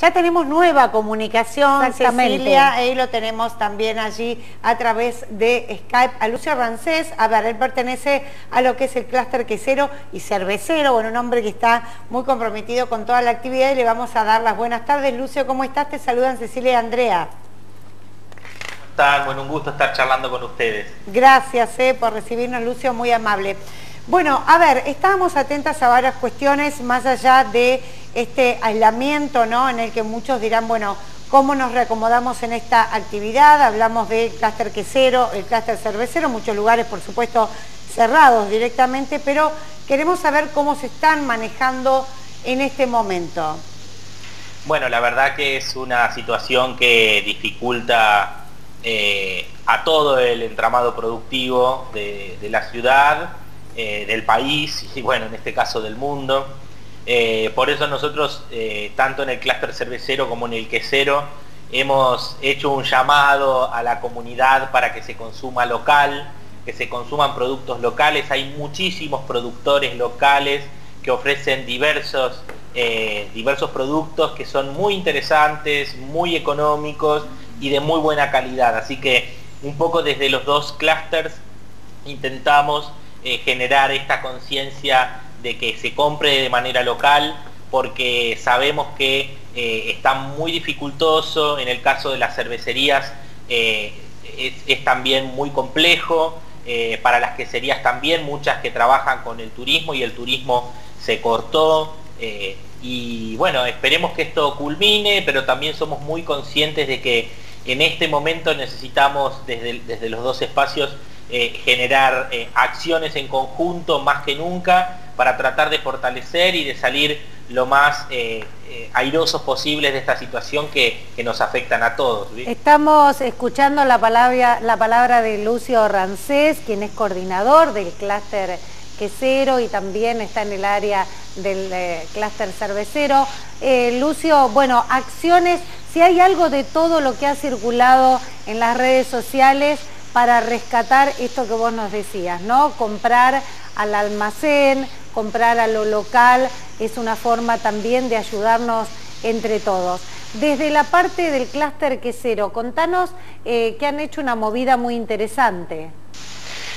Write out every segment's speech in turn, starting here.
Ya tenemos nueva comunicación, Cecilia, ahí lo tenemos también allí a través de Skype a Lucio Rancés. A ver, él pertenece a lo que es el clúster quesero y cervecero, bueno, un hombre que está muy comprometido con toda la actividad y le vamos a dar las buenas tardes. Lucio, ¿cómo estás? Te saludan Cecilia y Andrea. ¿Cómo están? Bueno, un gusto estar charlando con ustedes. Gracias eh, por recibirnos, Lucio, muy amable. Bueno, a ver, estábamos atentas a varias cuestiones más allá de este aislamiento, ¿no? En el que muchos dirán, bueno, ¿cómo nos reacomodamos en esta actividad? Hablamos del clúster quesero, el clúster cervecero, muchos lugares, por supuesto, cerrados directamente, pero queremos saber cómo se están manejando en este momento. Bueno, la verdad que es una situación que dificulta eh, a todo el entramado productivo de la ciudad, eh, del país y bueno, en este caso del mundo. Eh, por eso nosotros, eh, tanto en el clúster cervecero como en el quesero, hemos hecho un llamado a la comunidad para que se consuma local, que se consuman productos locales. Hay muchísimos productores locales que ofrecen diversos, diversos productos que son muy interesantes, muy económicos y de muy buena calidad. Así que un poco desde los dos clústeres intentamos eh, generar esta conciencia de que se compre de manera local porque sabemos que eh, está muy dificultoso, en el caso de las cervecerías eh, es, también muy complejo, para las queserías también, muchas que trabajan con el turismo y el turismo se cortó, y bueno, esperemos que esto culmine, pero también somos muy conscientes de que en este momento necesitamos desde, desde los dos espacios eh, generar eh, acciones en conjunto más que nunca para tratar de fortalecer y de salir lo más eh, airosos posibles de esta situación que, nos afectan a todos. Estamos escuchando la palabra, la palabra de Lucio Rancés, quien es coordinador del clúster quesero y también está en el área del clúster cervecero. Lucio, bueno, acciones, si hay algo de todo lo que ha circulado en las redes sociales, para rescatar esto que vos nos decías, ¿no? Comprar al almacén, comprar a lo local, es una forma también de ayudarnos entre todos. Desde la parte del clúster quesero, contanos eh, que han hecho una movida muy interesante.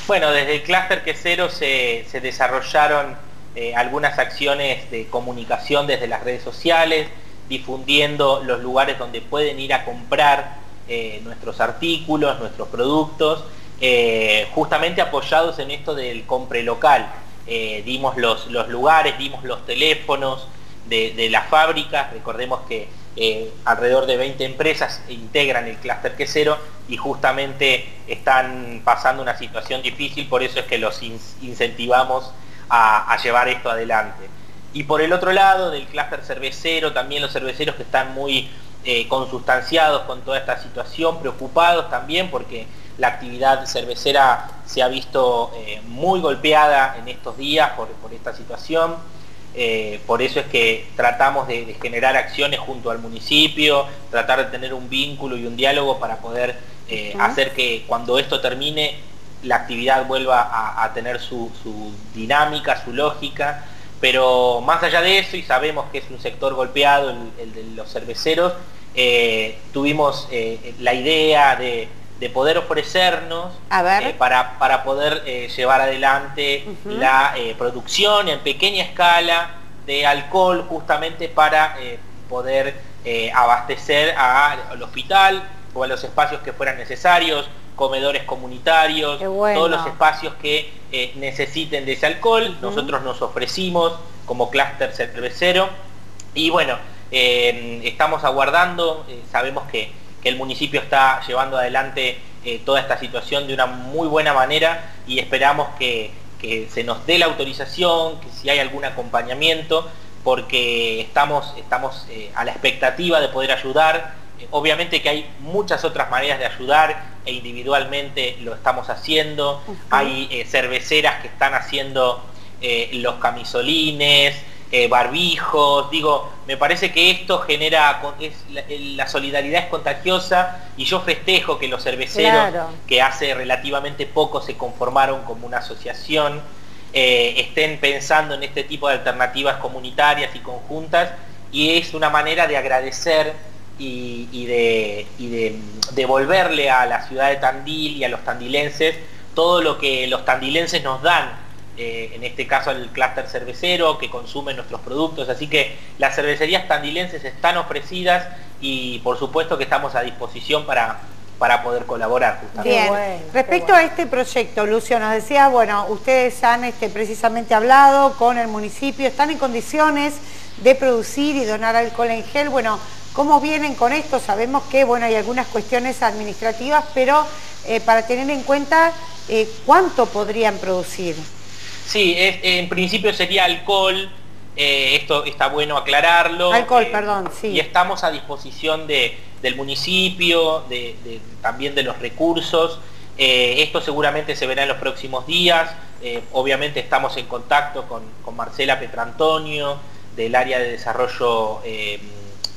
Bueno, desde el clúster quesero se, se desarrollaron eh, algunas acciones de comunicación desde las redes sociales, difundiendo los lugares donde pueden ir a comprar eh, nuestros artículos, nuestros productos, eh, justamente apoyados en esto del compre local. Eh, dimos los, lugares, dimos los teléfonos de, las fábricas, recordemos que alrededor de 20 empresas integran el clúster quesero y justamente están pasando una situación difícil, por eso es que los incentivamos a, a llevar esto adelante. Y por el otro lado, del clúster cervecero, también los cerveceros que están muy eh, consustanciados con toda esta situación, preocupados también porque la actividad cervecera se ha visto eh, muy golpeada en estos días por, esta situación. Eh, por eso es que tratamos de, generar acciones junto al municipio, tratar de tener un vínculo y un diálogo para poder hacer que cuando esto termine la actividad vuelva a, tener su, dinámica, su lógica pero más allá de eso, y sabemos que es un sector golpeado, el, de los cerveceros, eh, tuvimos eh, la idea de, poder ofrecernos eh, para, para, poder llevar adelante la producción en pequeña escala de alcohol justamente para poder abastecer al hospital o a los espacios que fueran necesarios, comedores comunitarios, todos los espacios que eh, necesiten de ese alcohol. Nosotros nos ofrecimos como clúster cervecero y bueno, eh, estamos aguardando, eh, sabemos que, el municipio está llevando adelante toda esta situación de una muy buena manera y esperamos que, se nos dé la autorización, que si hay algún acompañamiento, porque estamos, estamos a la expectativa de poder ayudar obviamente que hay muchas otras maneras de ayudar e individualmente lo estamos haciendo. Hay eh, cerveceras que están haciendo eh, los camisolines, eh, barbijos. Digo, me parece que esto genera, la, solidaridad es contagiosa y yo festejo que los cerveceros, que hace relativamente poco se conformaron como una asociación, estén pensando en este tipo de alternativas comunitarias y conjuntas y es una manera de agradecer y, de, devolverle a la ciudad de Tandil y a los tandilenses todo lo que los tandilenses nos dan, eh, en este caso el clúster cervecero que consume nuestros productos, así que las cervecerías tandilenses están ofrecidas y por supuesto que estamos a disposición para, para poder colaborar justamente. Bien, respecto a este proyecto, Lucio, nos decía, bueno, ustedes han este, precisamente hablado con el municipio, están en condiciones de producir y donar alcohol en gel, bueno, ¿cómo vienen con esto? Sabemos que, bueno, hay algunas cuestiones administrativas, pero eh, para tener en cuenta eh, cuánto podrían producir. Sí, en principio sería alcohol, eh, esto está bueno aclararlo. Alcohol, perdón, sí. Y estamos a disposición del municipio, también de los recursos. esto seguramente se verá en los próximos días. obviamente estamos en contacto con, con Marcela Petrantonio, del área de desarrollo, eh,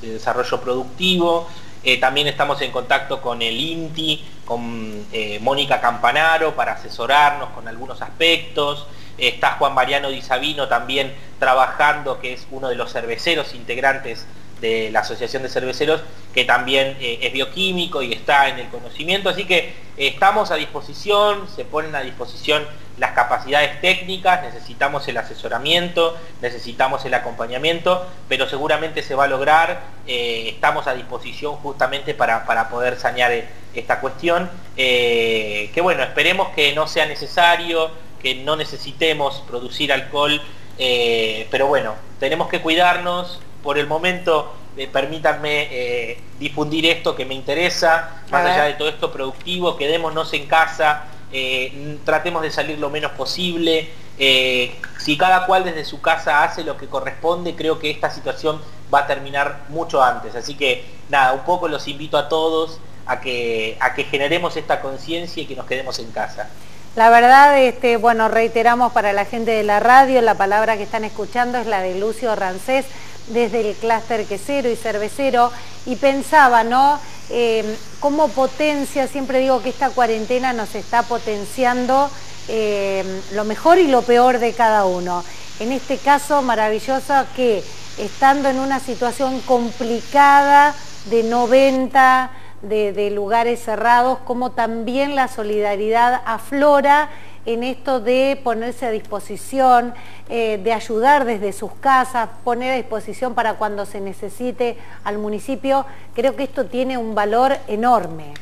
de desarrollo productivo. Eh, también estamos en contacto con el INTI, con eh, Mónica Campanaro para asesorarnos con algunos aspectos. Está Juan Mariano Di Sabino también trabajando, que es uno de los cerveceros integrantes de la Asociación de Cerveceros, que también es bioquímico y está en el conocimiento. Así que estamos a disposición, se ponen a disposición las capacidades técnicas, necesitamos el asesoramiento, necesitamos el acompañamiento, pero seguramente se va a lograr, eh, estamos a disposición justamente para, poder sanear eh, esta cuestión, eh, que bueno, esperemos que no sea necesario, que no necesitemos producir alcohol, pero bueno, tenemos que cuidarnos, por el momento permítanme difundir esto que me interesa, más allá de todo esto productivo, quedémonos en casa, eh, tratemos de salir lo menos posible. Eh, si cada cual desde su casa hace lo que corresponde, creo que esta situación va a terminar mucho antes. Así que nada, un poco los invito a todos a que, a que generemos esta conciencia y que nos quedemos en casa. La verdad, este, bueno, reiteramos para la gente de la radio, la palabra que están escuchando es la de Lucio Rancés, desde el clúster quesero y cervecero, y pensaba, ¿no?, eh, cómo potencia, siempre digo que esta cuarentena nos está potenciando eh, lo mejor y lo peor de cada uno. En este caso, maravilloso que estando en una situación complicada de 90, de, lugares cerrados, como también la solidaridad aflora en esto de ponerse a disposición, eh, de ayudar desde sus casas, poner a disposición para cuando se necesite al municipio. Creo que esto tiene un valor enorme.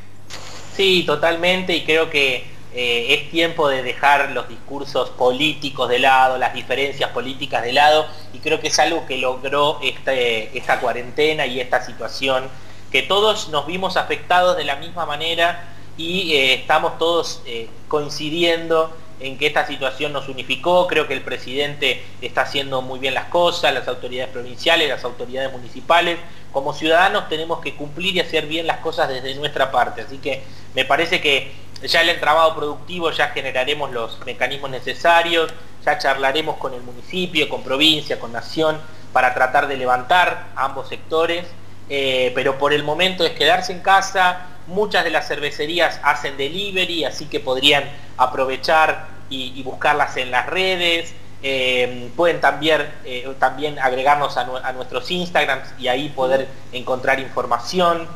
Sí, totalmente, y creo que eh, es tiempo de dejar los discursos políticos de lado, las diferencias políticas de lado, y creo que es algo que logró este, esta cuarentena y esta situación que todos nos vimos afectados de la misma manera y eh, estamos todos eh, coincidiendo en que esta situación nos unificó, creo que el presidente está haciendo muy bien las cosas, las autoridades provinciales, las autoridades municipales, como ciudadanos tenemos que cumplir y hacer bien las cosas desde nuestra parte, así que me parece que ya el entramado productivo ya generaremos los mecanismos necesarios, ya charlaremos con el municipio, con provincia, con nación, para tratar de levantar ambos sectores eh, pero por el momento es quedarse en casa. Muchas de las cervecerías hacen delivery, así que podrían aprovechar y, buscarlas en las redes. Eh, pueden también, eh, también agregarnos a, nuestros Instagrams y ahí poder encontrar información.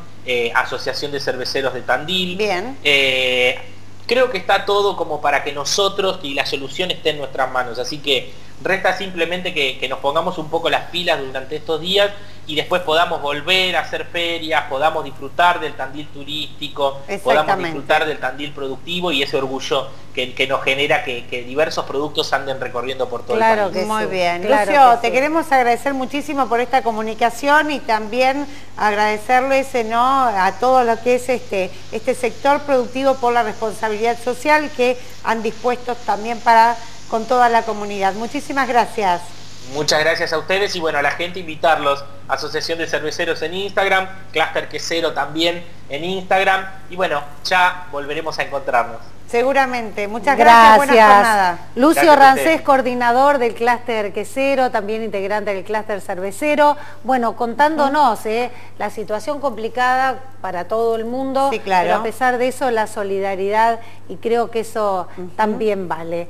Asociación de Cerveceros de Tandil. Bien. creo que está todo como para que nosotros y la solución esté en nuestras manos. Así que resta simplemente que nos pongamos un poco las pilas durante estos días y después podamos volver a hacer ferias, podamos disfrutar del Tandil turístico, podamos disfrutar del Tandil productivo y ese orgullo que, nos genera que, diversos productos anden recorriendo por todo el país. Claro que Muy bien. Lucio, te queremos agradecer muchísimo por esta comunicación y también agradecerles ¿no? a todo lo que es este, este sector productivo por la responsabilidad social que han dispuesto también para con toda la comunidad. Muchísimas gracias. Muchas gracias a ustedes y bueno, a la gente invitarlos, Asociación de Cerveceros en Instagram, Cluster Quesero también en Instagram y bueno, ya volveremos a encontrarnos. Seguramente, muchas gracias, buena jornada. Lucio Rancés, coordinador del clúster quesero, también integrante del clúster cervecero. Bueno, contándonos eh, la situación complicada para todo el mundo, sí, claro. pero a pesar de eso la solidaridad y creo que eso también vale.